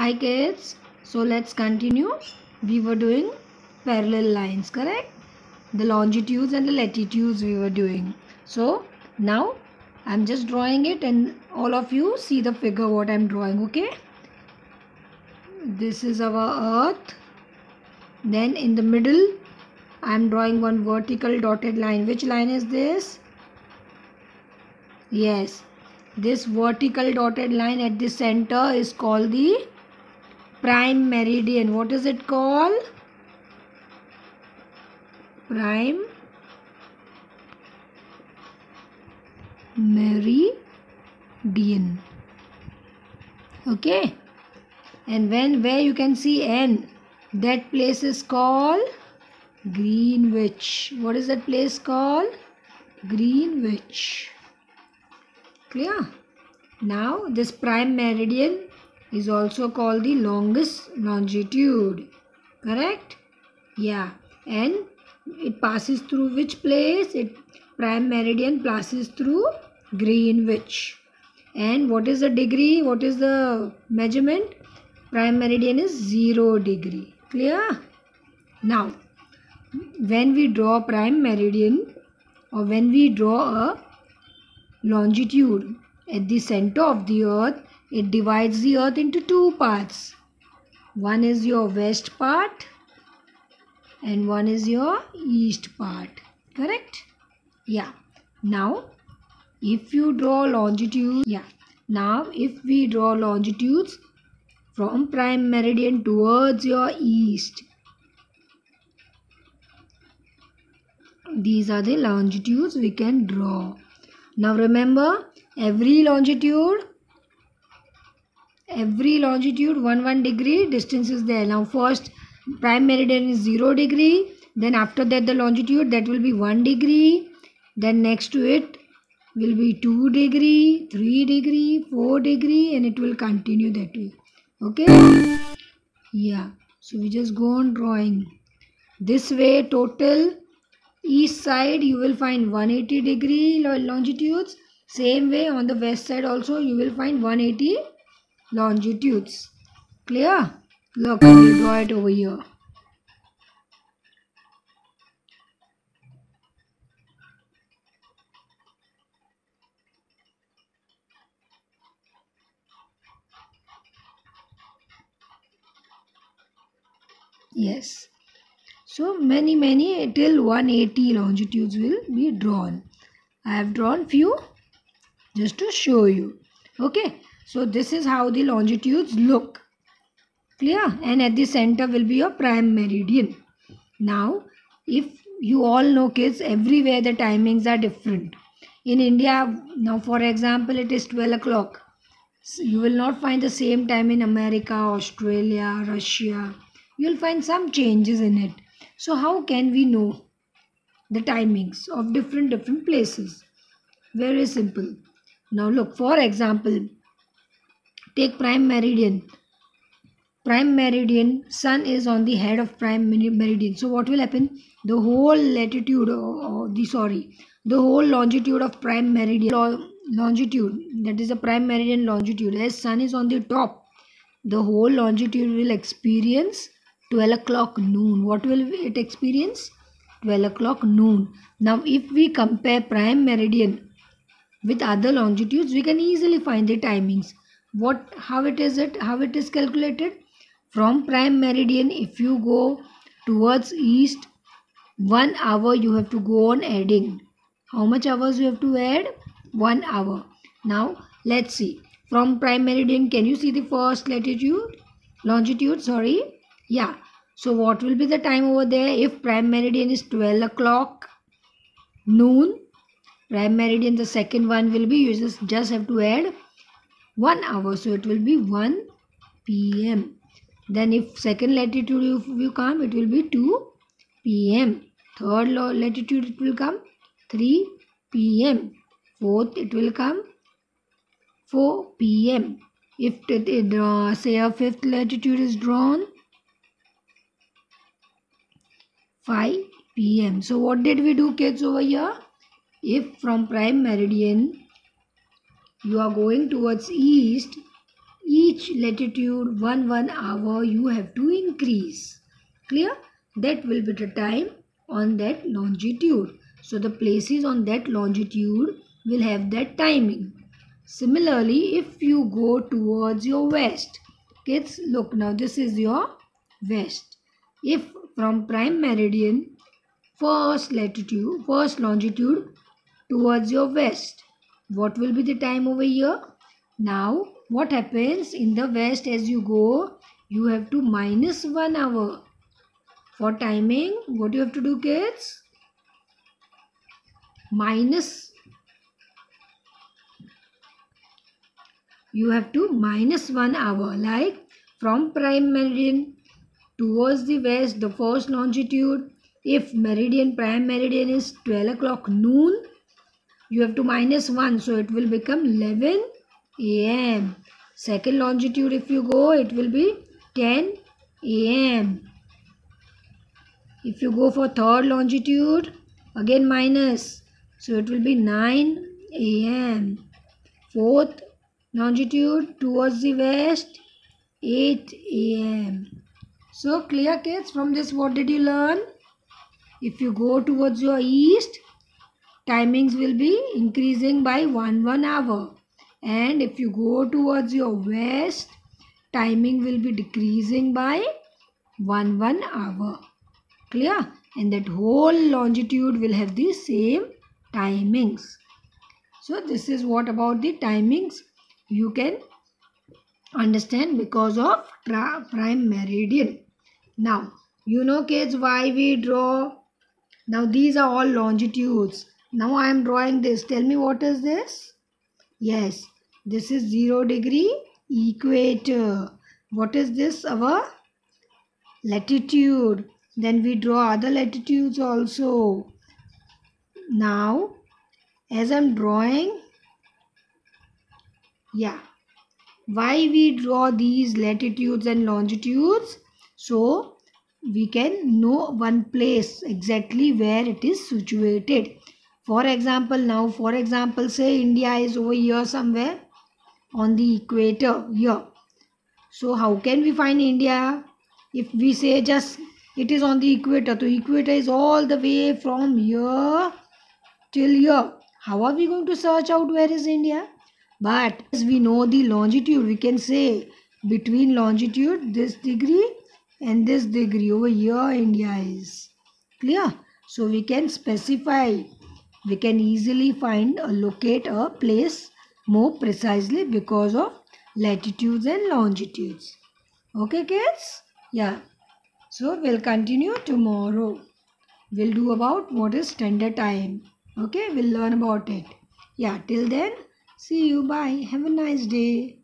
Hi kids. So let's continue. We were doing parallel lines, correct? The longitudes and the latitudes we were doing. So now I'm just drawing it and all of you see the figure what I'm drawing, okay? This is our earth. Then in the middle I'm drawing one vertical dotted line. Which line is this? Yes. This vertical dotted line at the center is called the prime meridian. What is it called? Prime meridian. Okay. And when where you can see n that place is called greenwich. What is that place called? Greenwich. Clear? Now this prime meridian is also called the longest longitude. Correct? Yeah. And it passes through which place? It prime meridian passes through greenwich. And what is the degree? What is the measurement? Prime meridian is 0 degree. Clear? Now when we draw prime meridian or when we draw a longitude at the center of the earth it divides the earth into two parts. One is your west part and one is your east part. Correct? Yeah. Now, if you draw longitude, yeah. Now, if we draw longitudes from prime meridian towards your east, these are the longitudes we can draw. Now remember, every longitude every longitude 1 1 degree distance is there. Now first prime meridian is 0 degree. Then after that the longitude that will be 1 degree. Then next to it will be 2 degree 3 degree 4 degree and it will continue that way. Okay? Yeah. So we just go on drawing. This way total east side you will find 180 degree longitudes. Same way on the west side also you will find 180 longitudes. Clear? Look, I will draw it over here. Yes. So many many till 180 longitudes will be drawn. I have drawn few just to show you. Okay. So this is how the longitudes look. Clear? And at the center will be your prime meridian. Now, if you all know kids, everywhere the timings are different. In India, now for example, it is 12 o'clock. So you will not find the same time in America, Australia, Russia. You will find some changes in it. So how can we know the timings of different different places? Very simple. Now look, for example, Take prime meridian. Prime meridian, sun is on the head of prime meridian. So what will happen? The whole latitude, or the sorry, the whole longitude of prime meridian longitude that is the prime meridian longitude as sun is on the top the whole longitude will experience 12 o'clock noon what will it experience 12 o'clock noon now if we compare prime meridian with other longitudes we can easily find the timings what how it is it how it is calculated? From prime meridian if you go towards east one hour you have to go on adding. How much hours you have to add? One hour. Now let's see. From prime meridian can you see the first latitude? Longitude sorry. Yeah. So what will be the time over there? If prime meridian is 12 o'clock noon prime meridian the second one will be you just, just have to add 1 hour so it will be 1 pm then if second latitude if you come it will be 2 pm third latitude it will come 3 pm fourth it will come 4 pm if it, uh, say a fifth latitude is drawn 5 pm so what did we do kids over here? If from prime meridian you are going towards east. Each latitude one one hour you have to increase. Clear? That will be the time on that longitude. So the places on that longitude will have that timing. Similarly if you go towards your west kids look now this is your west. If from prime meridian first latitude first longitude towards your west what will be the time over here? Now what happens in the west as you go you have to minus one hour. For timing what you have to do kids? Minus. You have to minus one hour like from prime meridian towards the west the first longitude. If meridian prime meridian is 12 o'clock noon you have to minus 1 so it will become 11 am second longitude if you go it will be 10 am if you go for third longitude again minus so it will be 9 am fourth longitude towards the west 8 am so clear kids from this what did you learn? If you go towards your east timings will be increasing by 1 1 hour. And if you go towards your west timing will be decreasing by 1 1 hour. Clear? And that whole longitude will have the same timings. So this is what about the timings? You can understand because of prime meridian. Now you know kids why we draw? Now these are all longitudes now i am drawing this tell me what is this yes this is 0 degree equator what is this our latitude then we draw other latitudes also. Now, as I'm drawing, yeah, why we draw these latitudes and longitudes? So, we can know one place exactly where it is situated. For example, now, for example, say India is over here somewhere on the equator here. So, how can we find India? If we say just it is on the equator so equator is all the way from here till here how are we going to search out where is india but as we know the longitude we can say between longitude this degree and this degree over here india is clear so we can specify we can easily find or locate a place more precisely because of latitudes and longitudes okay kids yeah so we'll continue tomorrow. We'll do about what is standard time. Okay, we'll learn about it. Yeah, till then, see you. Bye. Have a nice day.